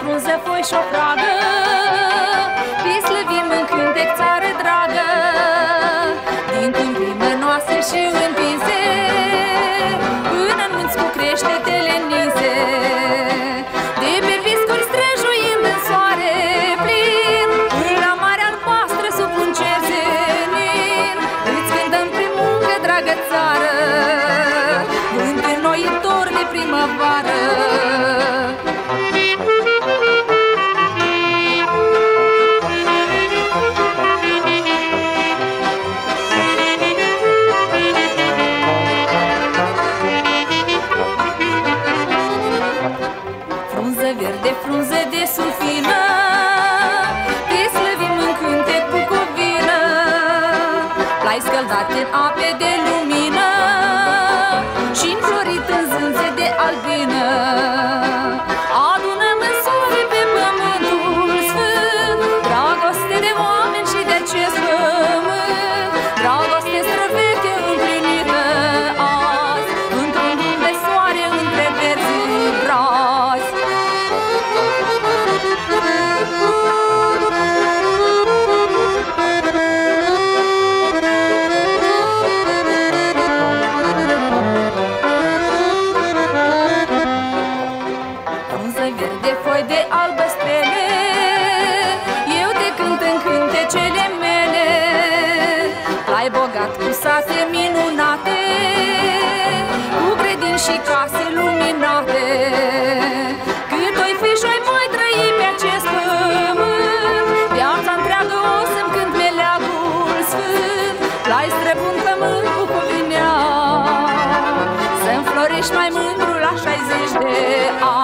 frunze, foi și o pradă Pislăvim în cântec țară dragă. Din câmpime noastre și împinse Până în munți cu creștetele ninse De pe viscuri străjuind în soare plin la mare albastră sub un cer senin Îți cântăm prin muncă, dragă țară L-ai scăldat în ape de lumină și înflorit în zânze de albină. Adunăm în soare pe pământul sfânt Dragoste de oameni și de acest pământ Dragoste străveche foi de albă stele Eu te cânt în cântecele mele. Ai bogat cu sate minunate Cu grădini și case luminate. Cât oi fi și oi mai trăi pe acest pământ Viața întreagă o să-mi cânt meleagul sfânt. L-ai străbun pământ cu cuvinea Să-mi florești mai mândru la 60 de ani